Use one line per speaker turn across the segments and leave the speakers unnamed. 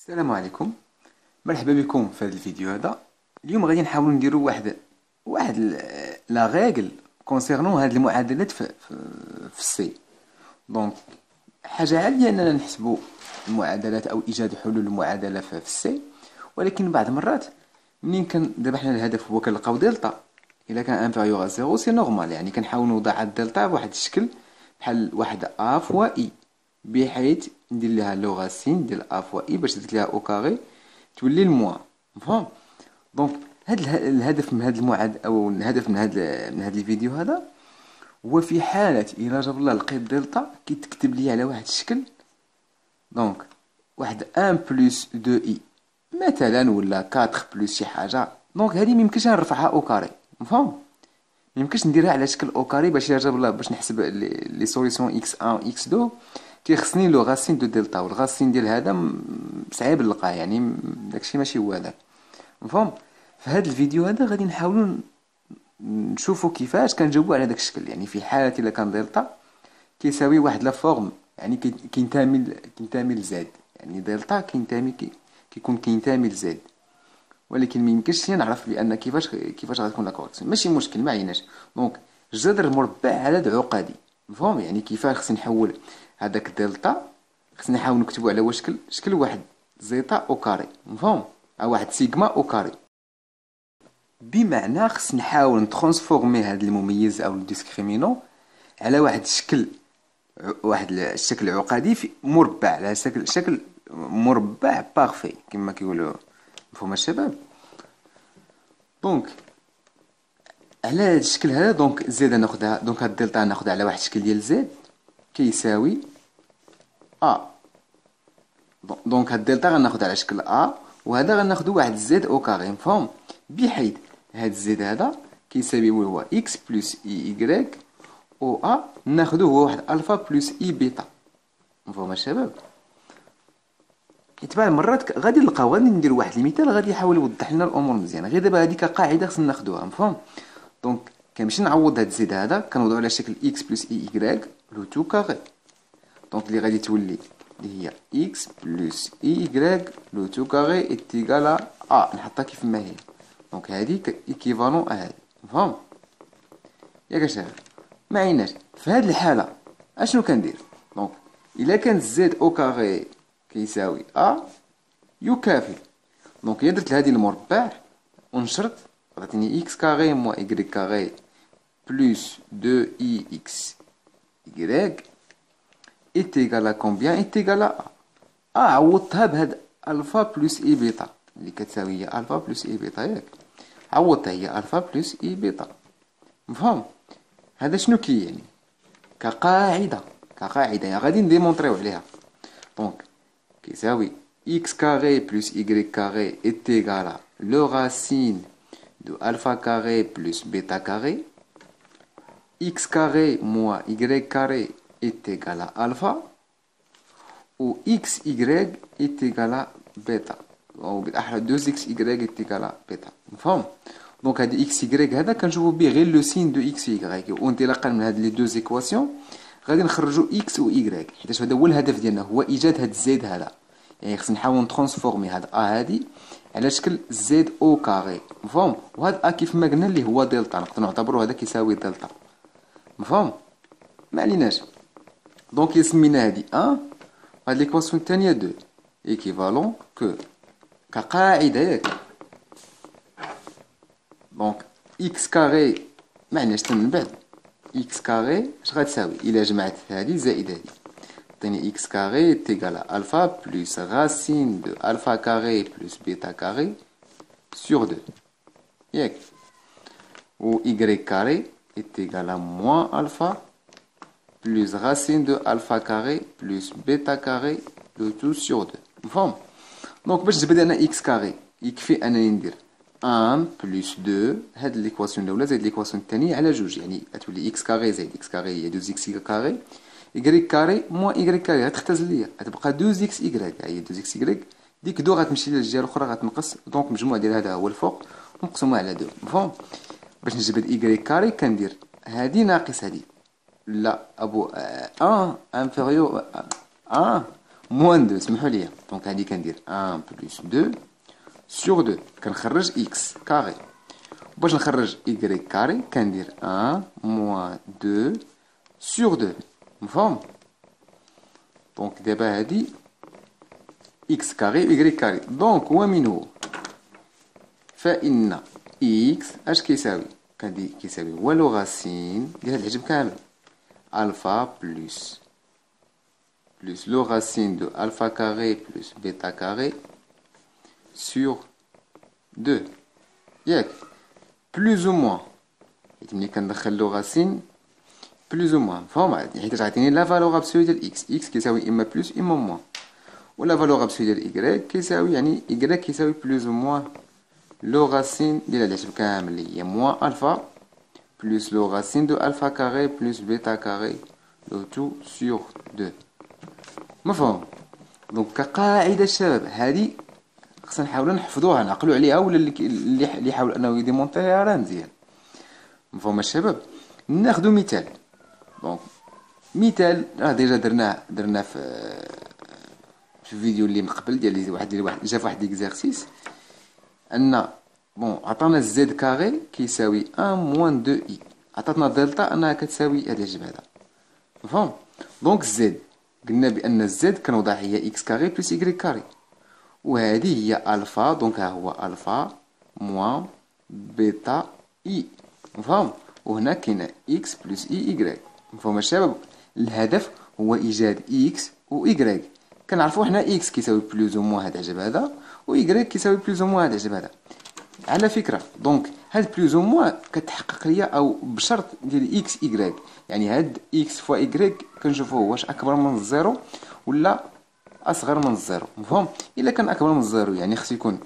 السلام عليكم. مرحبا بكم في هذا الفيديو هذا. اليوم غادي نحاول نديرو واحد واحد la règle concernant هاد المعادلات في في, ال C. donc حاجة عادية أننا نحسبوا المعادلات أو إيجاد حلول المعادلة في ال C. ولكن بعض المرات منين كان دابا حنا الهدف هو كنلقاو دلتا. إلا كان inférieur à zéro c'est normal يعني كنحاول نوضع الدلتا بواحد الشكل بحال واحد a fois i بحيث ندير لها les racines ديال a fois i باش درت لها au carré تولي الموا مفهوم؟ donc هاد الهدف من هاد المعاد أو الهدف من هاد من هاد الفيديو هذا هو في حالة إلا جاب الله لقيت دلتا كيتكتب لي على واحد الشكل. donc واحد un plus deux i مثلا ولا quatre plus شي حاجة. donc هادي ميمكنش نرفعها au carré مفهوم؟ ميمكنش نديرها على شكل au carré باش جاب الله باش نحسب les solutions x un x deux. كيخصني la racine de delta وال racine ديال هذا صعيب نلقاه يعني داكشي ماشي هو هذاك مفهوم؟ في هذا الفيديو هذا غادي نحاولوا نشوفوا كيفاش كنجاوبوا على داك الشكل. يعني في حاله إلا كان دلتا كيساوي واحد la forme يعني كينتمي كينتمي ل Z. يعني دلتا كينتمي كيكون كينتمي ل Z. ولكن ما يمكنش نعرف بأن كيفاش كيفاش غتكون la correction. ماشي مشكل ما عيناش. donc جذر المربع عدد عقدي مفهوم؟ يعني كيفاش خصني نحول هذاك دلتا خصني نحاول نكتبو على شكل شكل واحد zêta au carré مفهوم؟ أو واحد sigma au carré. بمعنى خص نحاول ن transformer هذا المميز أو ال discriminant على واحد الشكل واحد الشكل عقدي في مربع على شكل شكل مربع parfait كما كيقولوا مفهوم الشباب؟ donc على هذا الشكل هذا donc z ناخذها donc هاد الدلتا ناخذها على واحد الشكل ديال z كيساوي ا donc هاد الدلتا غناخذها على شكل آ وهذا غناخذو واحد z au carré مفهوم بحيث هاد z هذا كيساوي هو x plus i y أو آ ناخذو هو واحد alpha plus i bêta. مفهوم الشباب؟ بعض المرات غادي نلقاو غادي ندير واحد المثال غادي يحاول يوضح لنا الأمور مزيان. غير دابا هذيك قاعدة خصنا ناخذوها مفهوم؟ donc كنمشي نعوض هاد ال z هذا كنوضعو على شكل x plus i y le tout carré. donc اللي غادي تولي اللي هي x plus i y le tout carré est égal à نحطها كيف ما هي donc هادي équivalent هادي مفهوم ياك اشباب ما عيناش في هاد الحاله اشنو كندير دونك الا كان زد أو كاري كيساوي ا يكافي دونك الا درت المربع ونشرط عطيني x carré moins y carré plus 2ix y. est égal à combien est égal à a عوضتها بهاد الفا بلس اي بيتا اللي كتساوي هي الفا بلس اي بيتا ياك عوضتها هي الفا بلس اي بيتا مفهوم هذا شنو كي يعني كقاعده كقاعده يعني غادي نديمونطريو عليها دونك كيساوي x carré plus y carré est égal à le racine de alpha carré plus bêta carré, x carré moins y carré est égal à alpha, ou xy est égal à bêta. ou 2xy est égal à bêta. مفهوم؟ donc هاد x y هذا كنشوفو بيه غير le signe de x y. وانطلاقا من هاد les deux équations غادي نخرجو x و y. حيت هذا هو الهدف ديالنا؟ هو إيجاد هاد z هذا. يعني خصنا نحاول ن transformer هاد ا هادي على شكل z au carré. مفهوم؟ وهذا ا كيف ما قلنا اللي هو دلتا. نقدر نعتبرو هذا كيساوي دلتا. مفهوم؟ ما عليناش. دونك سمينا هادي ان هاد ليكواسيون الثانيه دو ايكيفالون كو كقاعده ياك دونك اكس كاري ما عندناش من بعد اكس كاري اش غتساوي الا جمعت هادي زائد هادي x carré est égal à alpha plus racine de alpha carré plus bêta carré sur 2. Ou y carré est égal à moins alpha plus racine de alpha carré plus bêta carré le tout sur 2. مفهوم دونك باش نجبد انا x carré يكفي انني ندير 1 بلس 2 هاد ليكواسيون الاولى زائد ليكواسيون الثانيه على جوج يعني تولي x carré زائد x carré هي 2 x carré y كاري موان y كاري غتختزل ليا غتبقى دوز اكس y هي دوز اكس y ديك دو غتمشي للجهه الاخرى غتنقص دونك المجموع ديال هذا هو الفوق مقسومه على دو مفهوم باش نجبد y كاري كندير هادي ناقص هادي لا ابو ان انفيريور ان موان دو سمحوا لي دونك هادي كندير ان بلس دو سور دو كنخرج اكس كاري باش نخرج y كاري كندير ان موان دو سور دو مفهوم دونك دابا هادي x كاري و y كاري دونك ومنه فإن x اش كيساوي كندي كيساوي هو لو غاسين ديال هاد الحجم كامل alpha plus, plus le racine de alpha carré plus bêta carré sur 2. Plus ou moins. le racine plus ou moins. la valeur absolue de x. x qui s'agit imma plus, imma moins. Ou la valeur absolue de y qui s'agit, y qui s'agit plus ou moins le racine de la déchette. moins alpha plus le racine de alpha carré plus bêta carré le tout sur deux مفهوم donc كقاعده الشباب هذه خصنا نحاولوا نحفظوها نعقلوا عليها ولا اللي اللي يحاول انه يdémontrer ها راه مزيان مفهوم الشباب ناخذ مثال donc مثال راه déjà درناه درناه في في الفيديو اللي من قبل ديال واحد واحد جا في واحد l'exercice ان بون عطانا z carré كيساوي 1 moins 2 i عطاتنا دلتا انها كتساوي هاد الجبهه هذا مفهوم donc z قلنا بان ال z كنوضع هي x carré plus y carré وهذه هي alpha donc ها هو alpha moins bêta i مفهوم وهنا كاين x plus i y مفهوم الشباب الهدف هو ايجاد إكس و ايكغيك كنعرفوا حنا x كيساوي plus ou moins هاد العجب هذا و y كيساوي plus ou moins هاد العجب هذا على فكرة. donc هاد plus ou moins كتحقق ليا أو بشرط ديال إكس ايكغيك يعني هاد x fois y كنشوفوه واش أكبر من الزيرو ولا أصغر من الزيرو. مفهوم؟ إلا كان أكبر من الزيرو يعني خص يكون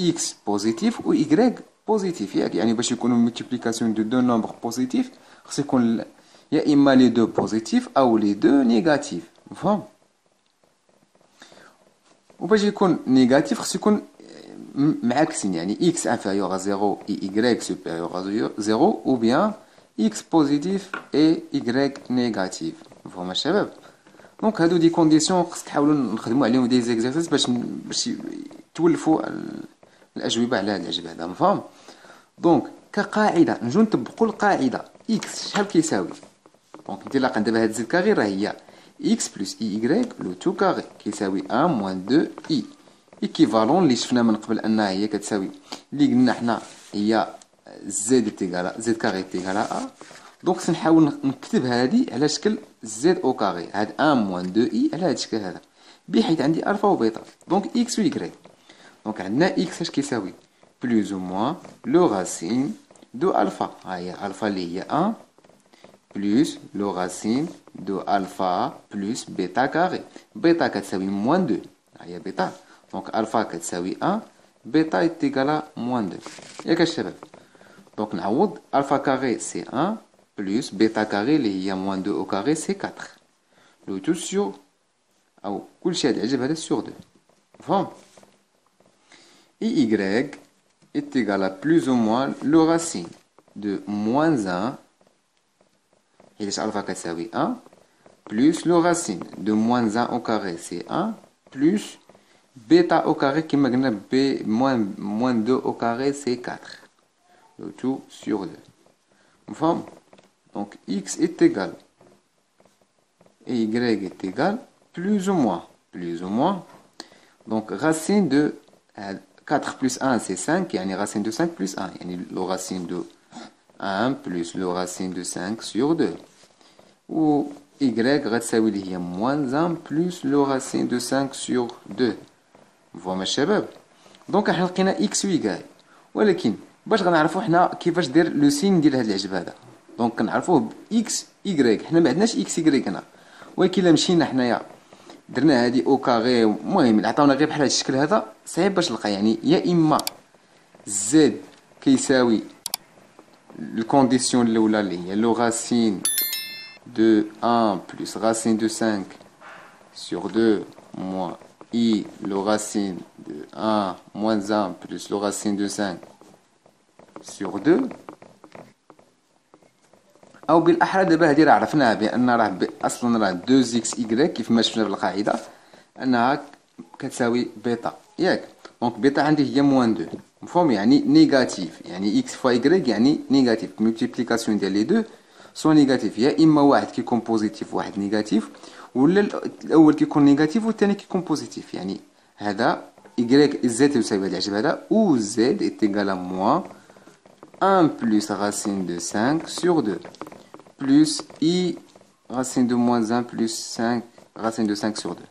x positif و y positif ياك يعني باش يكونوا multiplication de deux nombres positifs خص يكون يا إما les deux positifs أو les deux négatifs مفهوم؟ وباش يكون négatif خص يكون معاكسين يعني اكس انفيريور ا زيرو اي ايكغيك سوبيريور ا زيرو او بيان اكس بوزيتيف اي ايكغيك نيجاتيف مفهوم الشباب دونك هادو دي كونديسيون خص تحاولوا نخدموا عليهم دي زيكزارسيس باش باش تولفوا الاجوبه على هاد العجب هذا مفهوم دونك كقاعده نجو نطبقوا القاعده اكس شحال كيساوي دونك انطلاقا دابا هاد زد كاغي راه هي اكس بلس اي ايكغيك لو تو كاغي كيساوي 1 موان 2 اي équivalent اللي شفنا من قبل انها هي كتساوي اللي قلنا حنا هي z est égal à z carré est égal à donc سنحاول نكتب هذه على شكل زد أو كاغي هاد 1 moins 2 i على هاد الشكل هذا بحيث عندي alpha و bêta donc x و y donc عندنا x اش كيساوي plus ou moins le racine de alpha ها هي الفا اللي هي 1 plus le racine de alpha plus bêta carré bêta كتساوي moins 2 ها هي bêta دونك الفا كتساوي 1 بيتا يتيكالا موان 2 ياك الشباب دونك نعوض الفا كاري سي 1 plus bêta carré اللي هي moins 2 au carré c'est 4 le tout sur أو كل شيء هذا العجب هذا sur 2 مفهوم y est égal à plus ou moins le racine de moins 1 حيت alpha كتساوي 1 plus le racine de moins 1 au carré c'est 1 plus bêta au carré qui m'a b moins, moins 2 au carré, c'est 4. Le tout sur 2. Donc x est égal. Et y est égal plus ou moins. Plus ou moins. Donc racine de euh, 4 plus 1 c'est 5. Et une racine de 5 plus 1. Il y a racine de 1 plus la racine de 5 sur 2. Ou y, il y a moins 1 plus la racine de 5 sur 2. فوالا الشباب دونك إحنا لقينا x و y ولكن باش غنعرفو حنا كيفاش دير le signe ديال هاد العجب هذا donc كنعرفوه x y حنا ما عندناش إكس ايكغيك هنا ولكن الا مشينا حنايا درنا هادي أو كاغي المهم عطاونا غير بحال هاد الشكل هذا صعيب باش نلقى يعني يا اما z كيساوي ال condition الاولى اللي هي le racine de 1 plus racine de 5 sur 2 moins i le racine de 1 moins 1 plus le racine de 5 sur 2 أو بالأحرى دابا هادي راه عرفناها بأن راه أصلا راه 2 x y كيف شفنا في القاعدة أنها كتساوي بيتا ياك. donc bêta عندي هي moins deux مفهوم؟ يعني négatif يعني x fois y يعني négatif multiplication ديال les deux c'est négatif يا إما واحد كيكون positif وواحد négatif ولا الاول كيكون نيجاتيف والثاني كيكون بوزيتيف يعني هذا y z تساوي هذا العجب هذا و z est égal à moins 1 plus racine de 5 sur 2 plus i racine de moins 1 plus 5 racine de 5 sur 2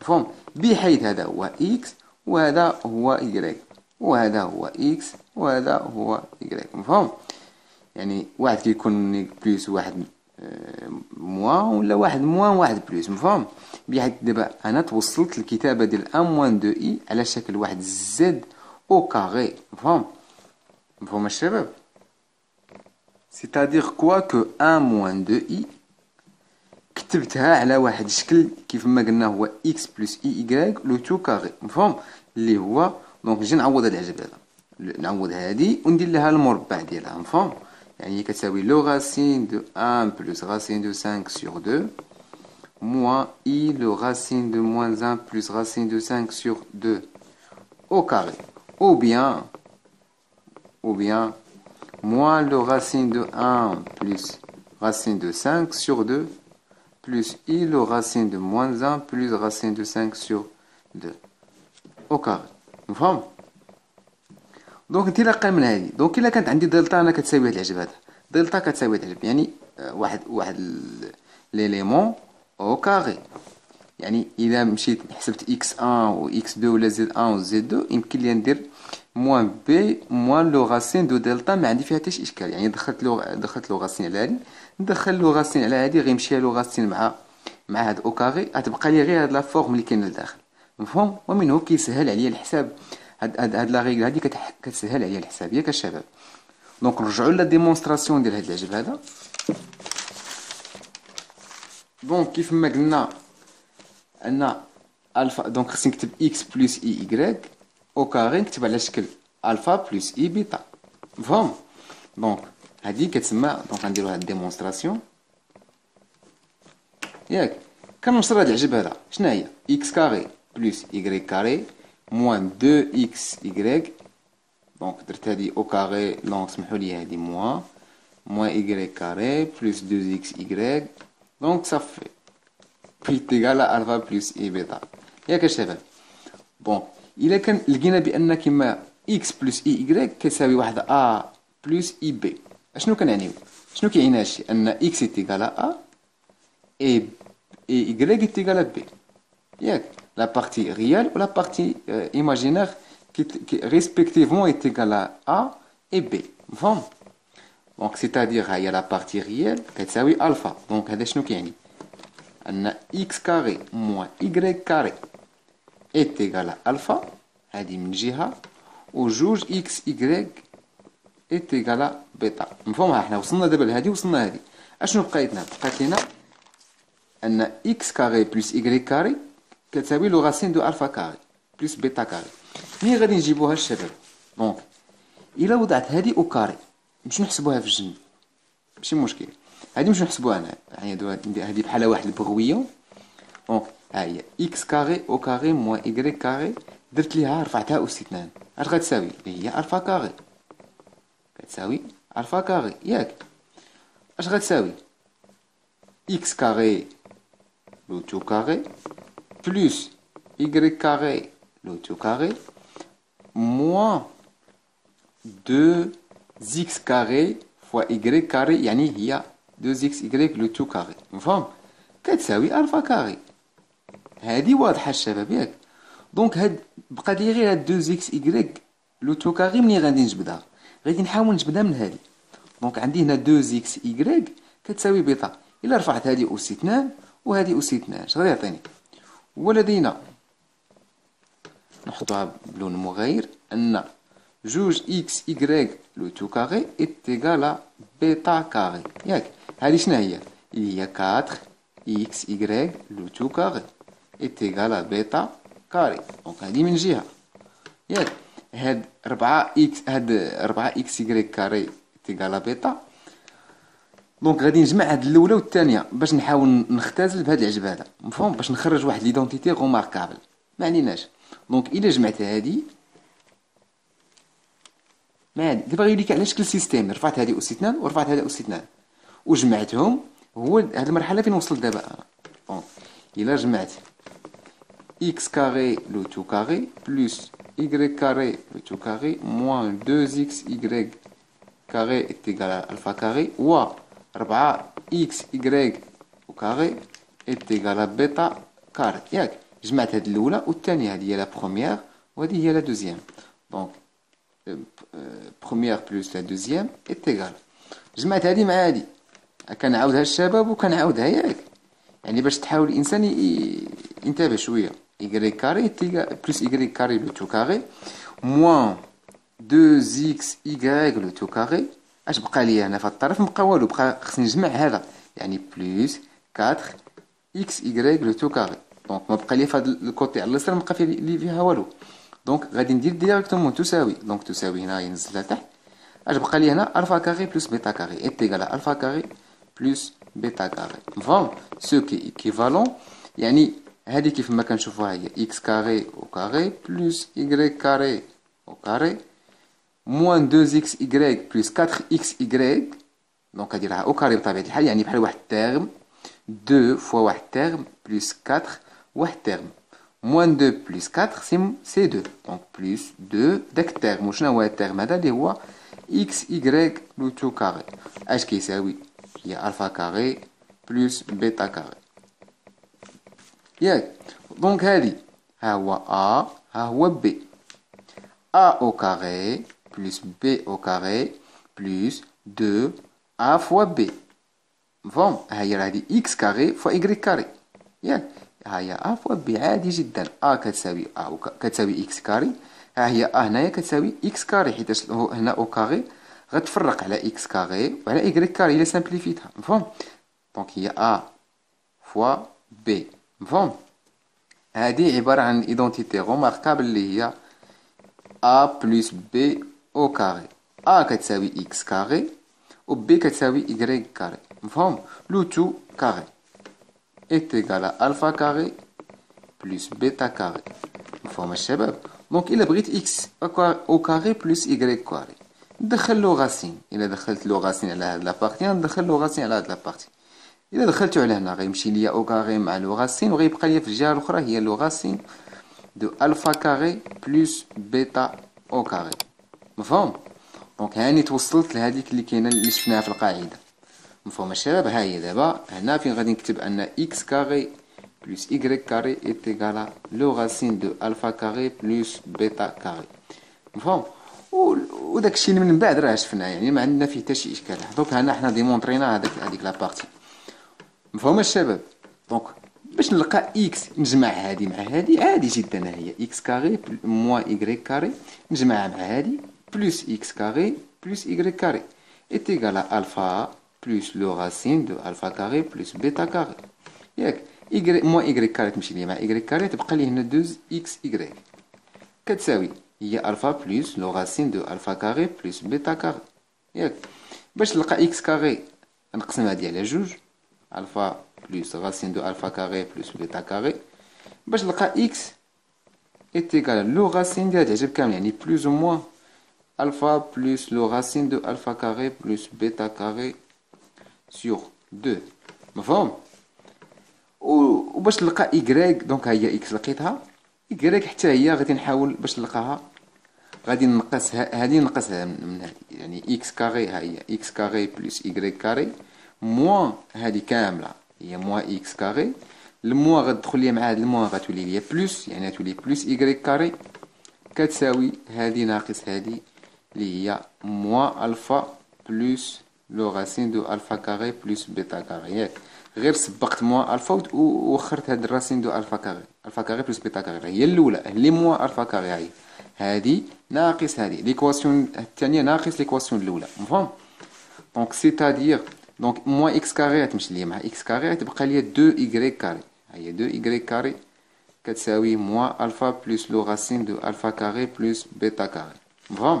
مفهوم بحيث هذا هو x وهذا هو y وهذا هو x وهذا هو y مفهوم يعني واحد كيكون بلوس واحد moins ولا واحد moins واحد plus مفهوم بحيث دابا أنا توصلت الكتابه ديال un moins deux i على شكل واحد z au carré مفهوم مفهوم الشباب c'est-à-dire quoi que un moins deux i كتبتها على واحد الشكل كيف ما قلنا هو x plus i y le tout carré مفهوم اللي هو donc نجي نعوض هاد العجب هذا نعوض هادي وندير لها المربع ديالها مفهوم le racine de 1 plus racine de 5 sur 2 moins i le racine de moins 1 plus racine de 5 sur 2 au carré. Ou bien, ou bien, moins le racine de 1 plus racine de 5 sur 2 plus i le racine de moins 1 plus racine de 5 sur 2 au carré. Nous donc انت الا من هذه donc الا كانت عندي دلتا أنا كتساوي هاد العجب هذا. دلتا كتساوي هاد العجب يعني واحد واحد l'élément au carré يعني إذا مشيت حسبت إكس 1 و إكس 2 ولا زد 1 و زد 2 يمكن لي ندير moins b moins le racine de delta ما عندي فيها حتى شي إشكال. يعني دخلت لو دخلت le racine على هادي ندخل le racine على هادي غيمشي le racine مع مع هاد au carré غتبقى لي غير هاد la forme اللي كاينة لداخل. مفهوم؟ ومنه كيسهل عليا الحساب. هاد هاد, هاد la règle هادي كتسهل عليا الحساب ياك الشباب. donc نرجعوا la démonstration ديال هاد العجب هذا. donc كيف ما قلنا أن alpha donc خصني نكتب x plus i y au carré نكتب على شكل alpha plus i bêta. مفهوم؟ donc هادي كتسمى دونك غنديرو هاد ديمونستراسيون. ياك كنشر هاد العجب هذا. شنو هي؟ إكس كاري بلس ايكغيك كاري موان دو اكس ايكغيك دونك درت هادي او كاري دونك سمحوا لي هادي موان موان ايكغيك كاري بلس دو اكس ايكغيك دونك صافي بي تيغال الفا بلس اي بيتا ياك الشباب بون الا كان لقينا بان كيما اكس بلس اي ايكغيك كيساوي واحد ا بلس اي بي اشنو كنعنيو شنو كيعني هادشي ان اكس تيغال ا اي اي ايكغيك تيغال بي ياك لا بارتي ريال و لا بارتي ايماجينير qui, qui respectivement est égal à A et B. مفهوم دونك سيتادير هي لا بارتي ريال كتساوي الفا دونك هذا شنو كيعني ان اكس كاري موان ايكغيك كاري ايت ايغال الفا هذه من جهه وجوج اكس ايكغيك ايت ايغال بيتا مفهوم حنا وصلنا دابا لهادي وصلنا لهادي اشنو بقيت لنا بقات لنا ان اكس كاري بلس ايكغيك كاري كتساوي le racine de alpha carré plus bêta carré. ملي غادي نجيبوها الشباب. دونك إلا وضعت هادي au carré نمشيو نحسبوها في الجنب. ماشي مشكل. هادي نمشيو نحسبوها أنا. يعني هادي بحال واحد ال brouillon donc ها هي x carré au carré moins y carré. درت ليها رفعتها اس اثنان أش غتساوي؟ هي alpha carré. كتساوي alpha carré. ياك. أش غتساوي؟ x carré le tout carré. plus y carré le tout carré, moins 2x carré fois y carré يعني هي 2xy le tout carré مفهوم كتساوي alpha carré هادي واضحه الشباب ياك donc هاد بقى لي غير هاد 2xy le tout carré منين غادي نجبدها غادي نحاول نجبدها من هادي donc عندي هنا 2xy كتساوي بيتا الا رفعت هادي اس 2 وهادي اس 2 اش غادي يعطيني ولدينا. نحطوها بلون مغاير أن جوج x y le tout carré est égal bêta carré. ياك هادي شنو هي؟ هي 4 x y le tout carré. est égal bêta carré. donc هادي من جهة. ياك هاد 4 x هاد 4 x y carré est égal bêta donc غادي نجمع هاد الأولى والثانية باش نحاول نختزل بهاد العجب هذا. مفهوم؟ باش نخرج واحد l'identité remarquable ما عليناش. donc إلا جمعت هادي ما دابا غيولي على شكل système رفعت هادي اس 2 ورفعت هذا اس 2 وجمعتهم. هو هاد المرحلة فين وصلت دابا؟ bon إلا جمعت x carré le tout carré plus y carré le tout carré moins 2xy carré est égal alpha carré. Ou 4xy au carré est égal à bêta carré ياك جمعت هاد الاولى والثانيه هذه هي la première وهذه هي la deuxième donc première plus la deuxième égal جمعت هذه مع هذه كنعاودها الشباب وكنعاودها ياك يعني باش تحاول الانسان ينتبه شوية y carré plus y carré le tout carré moins 2xy le tout carré اش بقى لي هنا في الطرف؟ مبقى والو بقى خصني نجمع هذا. يعني plus 4 x y le tout carré donc ما بقى لي في هذا ال côté على اليسار ما بقى لي فيها والو. donc غادي ندير directement تساوي. donc تساوي هنا ينزل لتحت اش بقى لي هنا؟ alpha carré plus bêta carré est égal alpha carré plus bêta carré مفهوم ce qui équivalent يعني هذه كيف ما كنشوفوها هي. x carré au carré plus y carré au carré موان 2xy بلس 4xy دونك هادي راها او كاري بطبيعة الحال يعني بحال واحد تيرم 2 فوا واحد تيرم بلس 4 واحد تيرم موان 2 بلس 4 سي سي 2 دونك بلس 2 داك التيرم وشنو هو التيرم هذا اللي هو xy لو تو كاري اش كيساوي هي الفا كاري بلس بيتا كاري ياك دونك هادي ها هو ا ها هو بي ا او كاري بلس بي او كاري بلس دو ا فوا بي مفهوم ها هي هادي اكس كاري فوا ايكغيك كاري ياك ها هي ا فوا بي عادي جدا ا كتساوي ا كتساوي اكس كاري ها هي ا هنايا كتساوي اكس كاري حيتاش هنا او كاري غتفرق على اكس كاري وعلى ايكغيك كاري الا سامبليفيتها مفهوم دونك هي ا فوا بي مفهوم هذه عبارة عن ايدونتيتي غوماركابل اللي هي ا بلس بي او كاري ا كتساوي اكس كاري و بي كتساوي y كاري مفهوم لو تو كاري est égal à alpha carré plus bêta carré مفهوم الشباب دونك الا بغيت اكس او كاري بلس y كاري ندخل لو غاسين الا دخلت لو غاسين على هاد لابارتي ندخل لو غاسين على هاد لابارتي الا دخلتو على هنا غيمشي ليا او كاري مع لو غاسين وغيبقى ليا في الجهه الاخرى هي لو غاسين دو الفا كاري بلس بيتا او كاري مفهوم. donc هاني توصلت لهذيك اللي كاينة اللي شفناها في القاعدة. مفهوم الشباب؟ ها هي دابا. هنا فين غادي نكتب أن x carré plus y carré est le racine de alpha carré plus bêta carré مفهوم؟ وداك الشيء اللي من بعد راه شفناه يعني ما عندنا فيه حتى شي إشكال. donc هنا حنا ديمونطرينا هذاك هذيك la partie مفهوم الشباب؟ دونك باش نلقى إكس نجمع هادي مع هادي عادي جدا. هي إكس كاري موا اي كاري نجمعها مع هادي. بلس اكس كاري بلس اي كاري est égal à alpha plus le racine de alpha carré plus bêta carré ياك y موا y كاري تمشي لي مع y كاري تبقى لي هنا 2 اكس y كتساوي هي الفا بلس لو راسين دو الفا كاري بلس بيتا كاري ياك باش نلقى اكس كاري نقسم هادي على جوج الفا بلس racine de alpha carré plus bêta carré باش نلقى x est égal à le racine ديال تعجب كامل يعني plus ou moins Alpha plus le racine de alpha carré plus bêta carré sur 2 مفهوم وباش نلقى y دونك هي x لقيتها y حتى هي غادي نحاول باش نلقاها غادي نقص هذه نقصها من هذه يعني x كاري ها هي x كاري بلس y كاري موان هذه كامله هي موان إكس كاري الموا غتدخل لي مع هاد الموا غتولي لي بلس يعني غتولي بلس إيكغيك كاري كتساوي هادي ناقص هادي اللي هي موان الفا بلس لو راسين دو الفا كاري بلس بيتا كاري ياك غير سبقت موان الفا ووخرت هاد الراسين دو الفا كاري الفا كاري بلس بيتا كاري هي الاولى لي موان الفا كاري هاي هادي ناقص هادي ليكواسيون الثانيه ناقص ليكواسيون الاولى مفهوم دونك سيتادير دونك موان اكس كاري غتمشي ليا مع اكس كاري غتبقى ليا دو ايكغيك كاري هي دو ايكغيك كاري كتساوي موان الفا بلس لو راسين دو الفا كاري بلس بيتا كاري مفهوم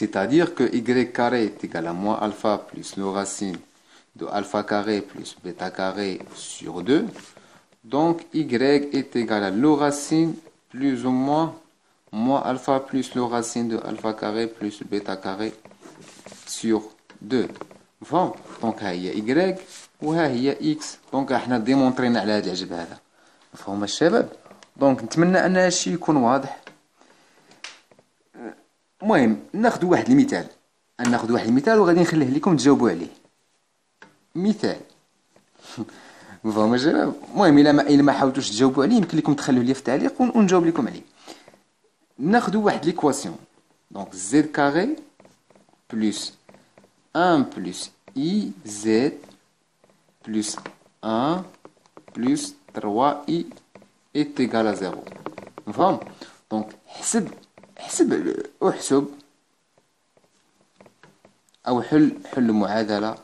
C'est-à-dire que y carré est égal à moins alpha plus le racine de alpha carré plus bêta carré sur 2. Donc y est égal à le racine plus ou moins moins alpha plus le racine de alpha carré plus bêta carré sur 2. Bon, donc ها هي y وها هي x دونك احنا ديمونطرينا على هذا العجب هذا مفهوم الشباب دونك نتمنى ان هادشي يكون واضح المهم ناخذ واحد المثال ناخذ واحد المثال وغادي نخليه لكم تجاوبوا عليه مثال مفهوم الشباب المهم الا ما الا ما حاولتوش تجاوبوا عليه يمكن لكم تخلوه لي في التعليق ونجاوب لكم عليه ناخذ واحد ليكواسيون دونك زد كاري بلس 1 بلس اي زد بلس 1 بلس 3 اي est égal à 0 مفهوم دونك حسب حسب احسب او حل حل معادله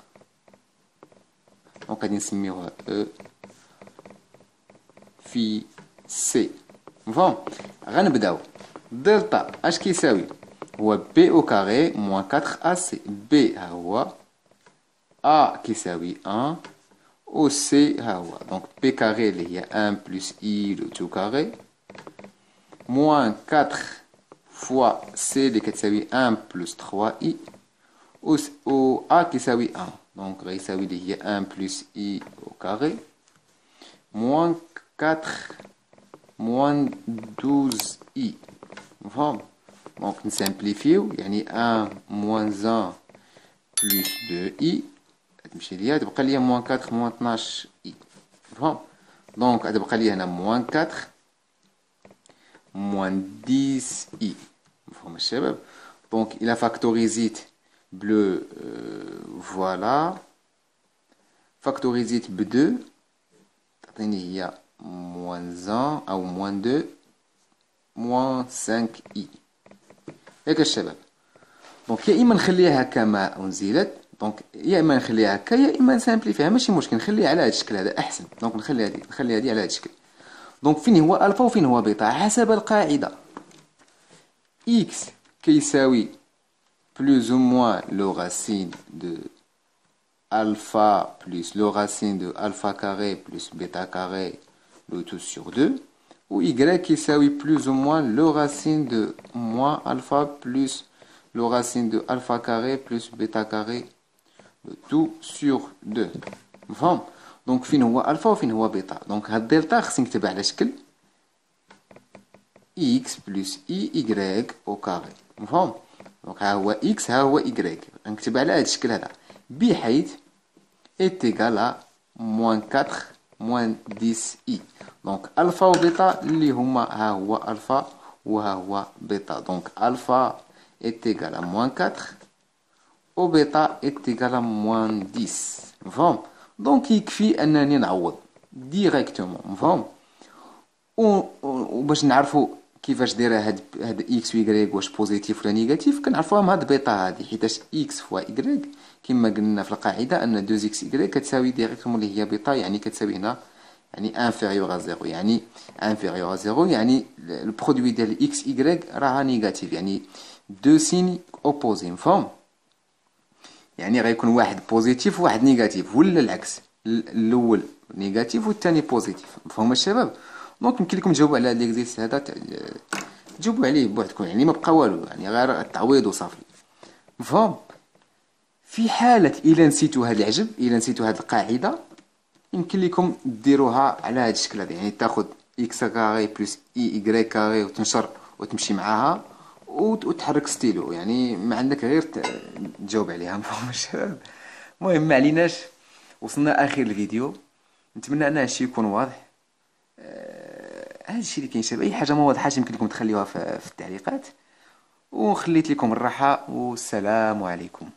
دونك غادي نسميوها او في سي مفهوم غنبداو دلتا اش كيساوي هو بي او كاري موان 4 ا سي بي ها هو ا كيساوي 1 او سي ها هو دونك بي كاري اللي هي 1 بلس اي لو تو كاري موان 4 فوا سي اللي كتساوي 1 بلس 3 اي او او ا كيساوي 1 دونك غيساوي اللي هي 1 بلس اي او كاري موان 4 موان 12 اي مفهوم دونك نسامبليفيو يعني 1 موان 1 بلس 2 اي تمشي ليا تبقى ليا موان 4 موان 12 اي مفهوم دونك تبقى ليا هنا موان 4 moins 10 i مفهوم الشباب donc إلى فاكتوريزيت بلو voilà فاكتوريزيت ب 2 تعطيني هي moins 1 أو moins 2 moins 5 i ياك الشباب donc يا اما نخليها كما انزلت donc يا اما نخليها هكا يا اما نسامبليفيها ماشي مشكل نخليها على هذا الشكل هذا احسن donc نخلي هذه نخلي هذه على هذا الشكل دونك فين هو الفا وفين هو بيتا حسب القاعده اكس كيساوي بلوز او موان لو راسين دو الفا بلس لو راسين دو الفا كاري بلس بيتا كاري لو تو سور 2 و y كيساوي بلوز او موان لو راسين دو موان الفا بلس لو راسين دو الفا كاري بلس بيتا كاري tout sur 2 مفهوم donc فين هو ألفا وفين هو beta؟ donc هاد دلتا خصني نكتبها على شكل x plus i y au carré. مفهوم؟ donc ها هو x ها هو y نكتبها على هاد الشكل هذا. بحيث est égal à moins 4 moins 10 i donc alpha وبيتا اللي هما ها هو ألفا وها هو beta. donc alpha est égal à moins 4 أو beta est égal à moins 10 مفهوم؟ donc يكفي انني نعوض directement مفهوم وباش نعرفو كيفاش دايره هاد هاد x و y واش positif ولا négatif كنعرفوها من هاد بيتا هادي. حيتاش إكس فوا y كما قلنا في القاعدة أن 2 x y كتساوي directement اللي هي بيتا يعني كتساوي هنا يعني inférieur zéro يعني inférieur zéro يعني ال produit ديال x y راها négatif يعني de signe opposé مفهوم يعني غيكون واحد positif وواحد négatif ولا العكس. الأول négatif والثاني positif. مفهوم الشباب؟ donc يمكن لكم تجاوبوا على هذا l'exercice هذا تجاوبوا عليه بوحدكم يعني ما بقى والو يعني غير التعويض وصافي. مفهوم؟ في حالة إلا نسيتو هاد العجب إلا نسيتو هاد القاعدة يمكن لكم ديروها على هاد الشكل هذا. يعني تاخذ x carré plus i y carré وتنشر وتمشي معاها. وتحرك ستيلو. يعني ما عندك غير تجاوب عليها. مفهوم الشباب المهم ما عليناش. وصلنا آخر الفيديو. نتمنى أن هادشي يكون واضح. آه هذا الشيء اللي كاين شباب. أي حاجة ما واضحاش يمكن لكم تخليوها في التعليقات. وخليت لكم الراحة. والسلام عليكم.